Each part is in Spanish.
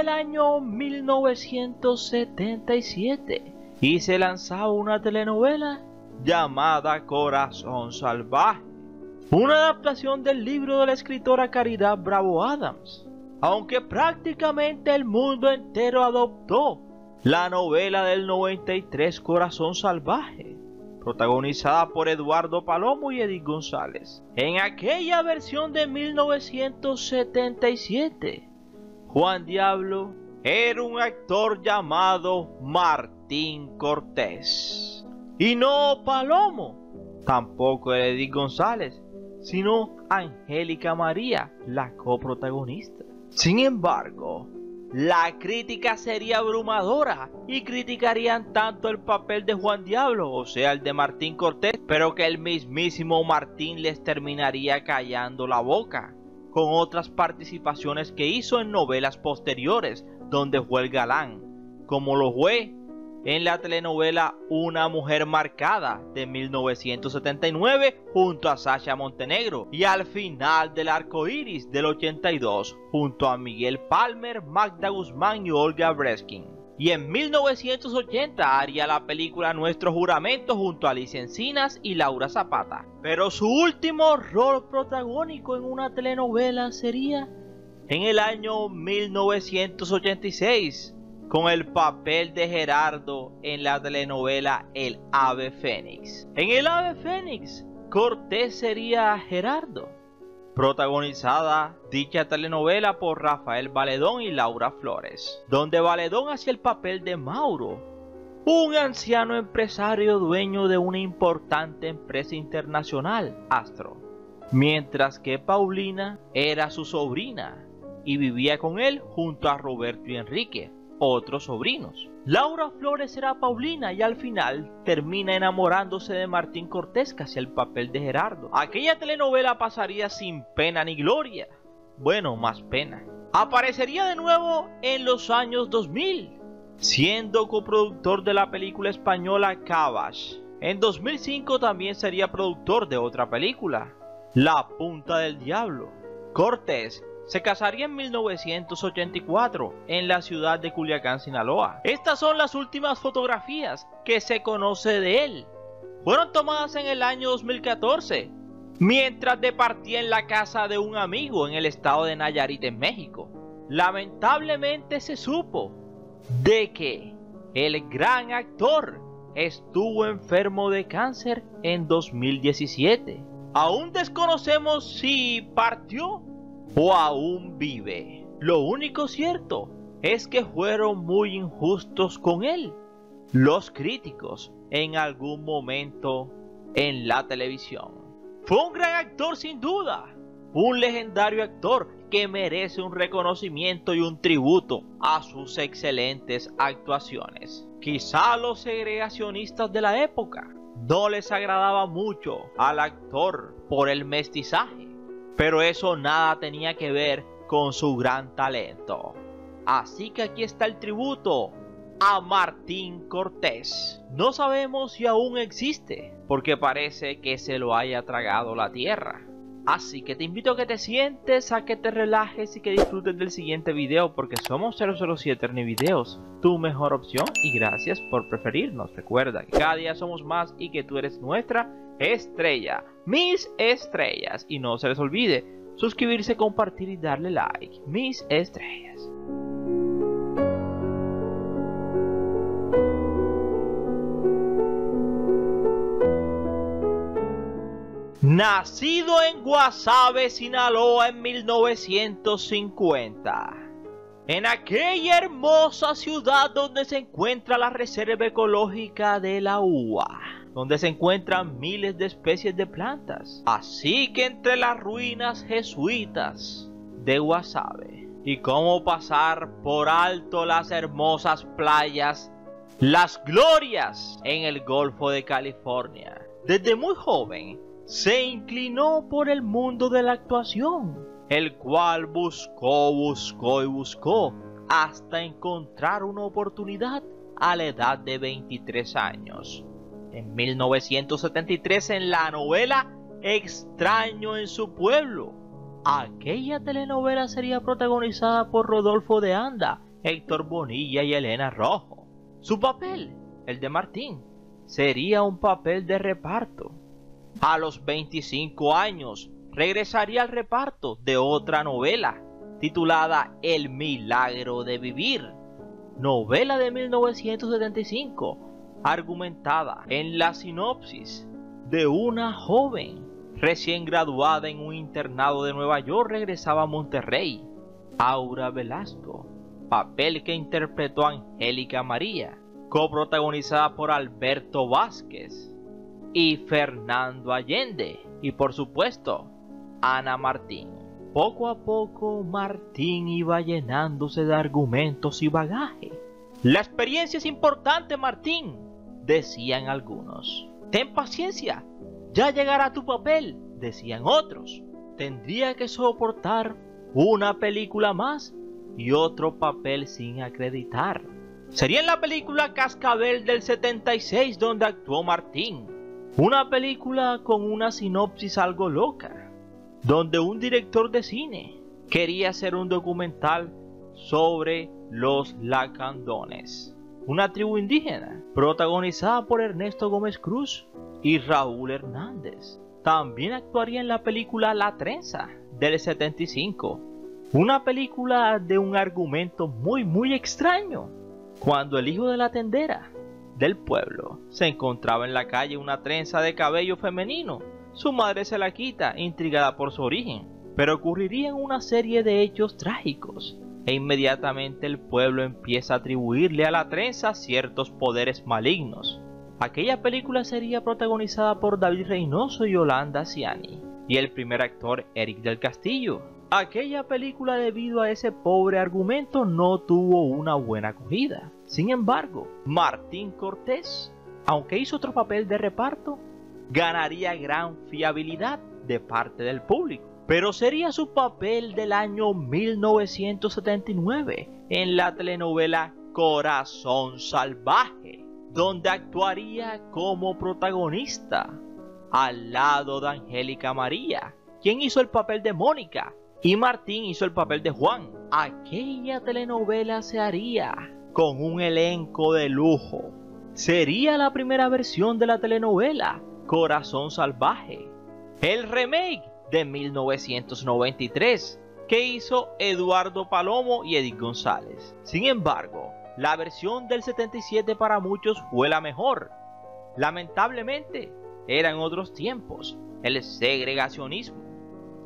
el año 1977 y se lanzaba una telenovela llamada Corazón Salvaje, una adaptación del libro de la escritora Caridad Bravo Adams, aunque prácticamente el mundo entero adoptó la novela del 93 Corazón Salvaje, protagonizada por Eduardo Palomo y Edith González. En aquella versión de 1977, Juan Diablo era un actor llamado Martín Cortés. Y no Palomo, tampoco Edith González, sino Angélica María, la coprotagonista. Sin embargo, la crítica sería abrumadora y criticarían tanto el papel de Juan Diablo, o sea, el de Martín Cortés, pero que el mismísimo Martín les terminaría callando la boca, con otras participaciones que hizo en novelas posteriores, donde fue el galán, como lo fue en la telenovela Una mujer marcada de 1979 junto a Sasha Montenegro y al final del arco iris del 82 junto a Miguel Palmer, Magda Guzmán y Olga Breskin. Y en 1980 haría la película Nuestro Juramento junto a Alicia Encinas y Laura Zapata. Pero su último rol protagónico en una telenovela sería en el año 1986 con el papel de Gerardo en la telenovela El Ave Fénix. En El Ave Fénix, Cortés sería Gerardo, protagonizada dicha telenovela por Rafael Valedón y Laura Flores, donde Valedón hacía el papel de Mauro, un anciano empresario dueño de una importante empresa internacional, Astro, mientras que Paulina era su sobrina y vivía con él junto a Roberto y Enrique, otros sobrinos. Laura Flores era Paulina y al final termina enamorándose de Martín Cortés hacía el papel de Gerardo. Aquella telenovela pasaría sin pena ni gloria. Bueno, más pena. Aparecería de nuevo en los años 2000, siendo coproductor de la película española Cabash. En 2005 también sería productor de otra película, La Punta del Diablo. Cortés se casaría en 1984 en la ciudad de Culiacán, Sinaloa. Estas son las últimas fotografías que se conoce de él. Fueron tomadas en el año 2014, mientras departía en la casa de un amigo en el estado de Nayarit, en México. Lamentablemente se supo de que el gran actor estuvo enfermo de cáncer en 2017. Aún desconocemos si partió o aún vive. Lo único cierto es que fueron muy injustos con él, los críticos, en algún momento en la televisión. Fue un gran actor sin duda, un legendario actor que merece un reconocimiento y un tributo a sus excelentes actuaciones. Quizá los segregacionistas de la época no les agradaba mucho al actor por el mestizaje pero eso nada tenía que ver con su gran talento. Así que aquí está el tributo a Martín Cortés. No sabemos si aún existe, porque parece que se lo haya tragado la tierra. Así que te invito a que te sientes, a que te relajes y que disfrutes del siguiente video porque somos 007 Videos, tu mejor opción y gracias por preferirnos. Recuerda que cada día somos más y que tú eres nuestra estrella, mis estrellas. Y no se les olvide suscribirse, compartir y darle like, mis estrellas. Nacido en Guasave, Sinaloa en 1950. En aquella hermosa ciudad donde se encuentra la Reserva Ecológica de la UA donde se encuentran miles de especies de plantas. Así que entre las ruinas jesuitas de Guasave y cómo pasar por alto las hermosas playas, las glorias en el Golfo de California. Desde muy joven se inclinó por el mundo de la actuación, el cual buscó, buscó y buscó hasta encontrar una oportunidad a la edad de 23 años en 1973 en la novela Extraño en su pueblo. Aquella telenovela sería protagonizada por Rodolfo de Anda Héctor Bonilla y Elena Rojo. Su papel, el de Martín, sería un papel de reparto. A los 25 años regresaría al reparto de otra novela titulada El Milagro de Vivir, novela de 1975, argumentada en la sinopsis de una joven recién graduada en un internado de Nueva York regresaba a Monterrey, Aura Velasco, papel que interpretó Angélica María, coprotagonizada por Alberto Vázquez y Fernando Allende, y por supuesto, Ana Martín. Poco a poco Martín iba llenándose de argumentos y bagaje. La experiencia es importante, Martín, decían algunos. Ten paciencia, ya llegará tu papel, decían otros. Tendría que soportar una película más y otro papel sin acreditar. Sería en la película Cascabel del 76 donde actuó Martín. Una película con una sinopsis algo loca, donde un director de cine quería hacer un documental sobre los lacandones, una tribu indígena protagonizada por Ernesto Gómez Cruz y Raúl Hernández. También actuaría en la película La Trenza del 75, una película de un argumento muy muy extraño. Cuando el hijo de la tendera del pueblo se encontraba en la calle una trenza de cabello femenino, su madre se la quita, intrigada por su origen. Pero ocurrirían una serie de hechos trágicos, e inmediatamente el pueblo empieza a atribuirle a la trenza ciertos poderes malignos. Aquella película sería protagonizada por David Reynoso y Yolanda Ciani, y el primer actor Eric del Castillo. Aquella película debido a ese pobre argumento no tuvo una buena acogida. Sin embargo, Martín Cortés, aunque hizo otro papel de reparto, ganaría gran fiabilidad de parte del público. Pero sería su papel del año 1979 en la telenovela Corazón Salvaje donde actuaría como protagonista, al lado de Angélica María, quien hizo el papel de Mónica, y Martín hizo el papel de Juan. Aquella telenovela se haría con un elenco de lujo. Sería la primera versión de la telenovela Corazón Salvaje, el remake de 1993 que hizo Eduardo Palomo y Edith González. Sin embargo, la versión del 77 para muchos fue la mejor. Lamentablemente, eran otros tiempos. El segregacionismo,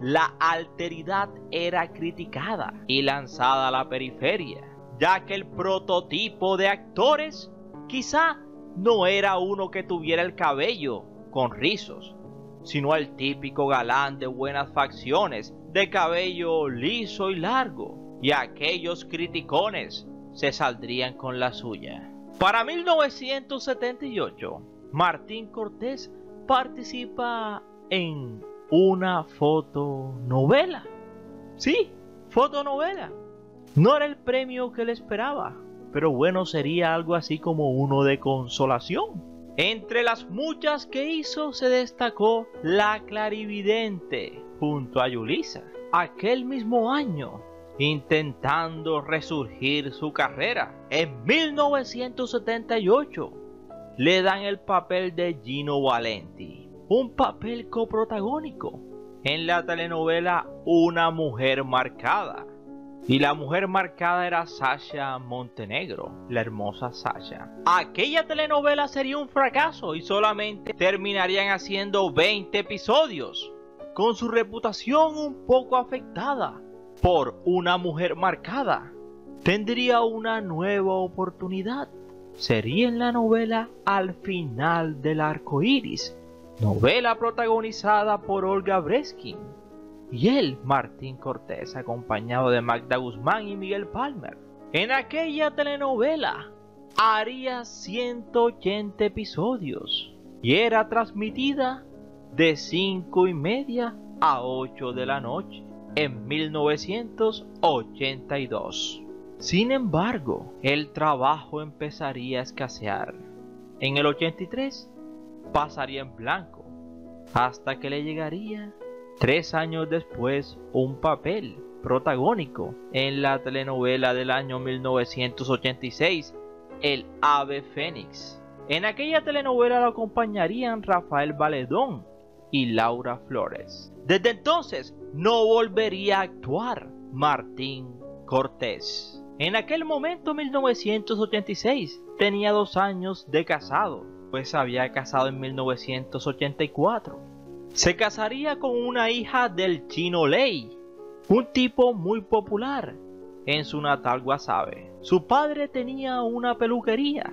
la alteridad era criticada y lanzada a la periferia, ya que el prototipo de actores quizá no era uno que tuviera el cabello con rizos, sino el típico galán de buenas facciones, de cabello liso y largo, y aquellos criticones se saldrían con la suya. Para 1978, Martín Cortés participa en una fotonovela. Sí, fotonovela. No era el premio que le esperaba, pero bueno, sería algo así como uno de consolación. Entre las muchas que hizo se destacó La Clarividente junto a Yulisa. Aquel mismo año intentando resurgir su carrera. En 1978 le dan el papel de Gino Valenti, un papel coprotagónico en la telenovela Una mujer marcada. Y la mujer marcada era Sasha Montenegro, la hermosa Sasha. Aquella telenovela sería un fracaso y solamente terminarían haciendo 20 episodios, con su reputación un poco afectada por una mujer marcada, tendría una nueva oportunidad. Sería en la novela Al final del arco iris, novela protagonizada por Olga Breskin y él, Martín Cortés, acompañado de Magda Guzmán y Miguel Palmer. En aquella telenovela haría 180 episodios y era transmitida de 5 y media a 8 de la noche en 1982. Sin embargo, el trabajo empezaría a escasear. En el 83 pasaría en blanco, hasta que le llegaría tres años después un papel protagónico en la telenovela del año 1986, El Ave Fénix. En aquella telenovela lo acompañarían Rafael Valedón y Laura Flores. Desde entonces no volvería a actuar Martín Cortés. En aquel momento, 1986, tenía dos años de casado, pues había casado en 1984. Se casaría con una hija del chino Lei, un tipo muy popular en su natal Guasave. Su padre tenía una peluquería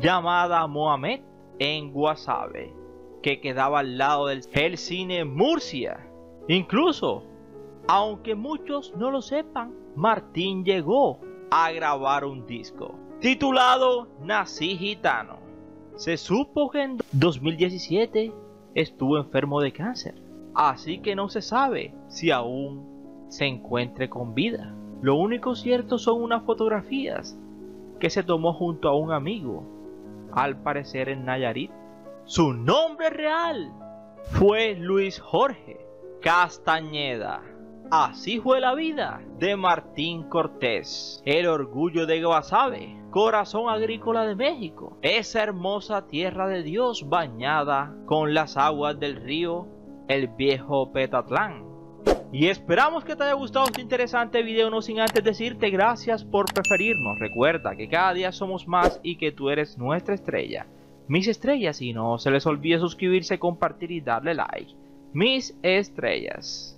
llamada Mohamed en Guasave, que quedaba al lado del el cine Murcia. Incluso, aunque muchos no lo sepan, Martín llegó a grabar un disco titulado Nací Gitano. Se supo que en 2017 estuvo enfermo de cáncer, así que no se sabe si aún se encuentre con vida. Lo único cierto son unas fotografías que se tomó junto a un amigo, al parecer en Nayarit. Su nombre real fue Luis Jorge Castañeda. Así fue la vida de Martín Cortés, el orgullo de Guasave, corazón agrícola de México, esa hermosa tierra de Dios bañada con las aguas del río el viejo Petatlán. Y esperamos que te haya gustado este interesante video, no sin antes decirte gracias por preferirnos. Recuerda que cada día somos más y que tú eres nuestra estrella. Mis estrellas y no se les olvide suscribirse, compartir y darle like. Mis estrellas.